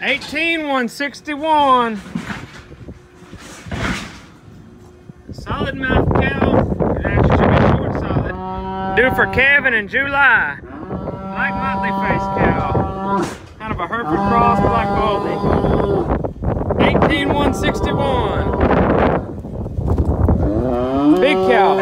18161. Solid mouth cow. It actually be short solid. Due for calving in July. Black motley face cow. Kind of a Hereford cross black baldy. 18161. Big cow.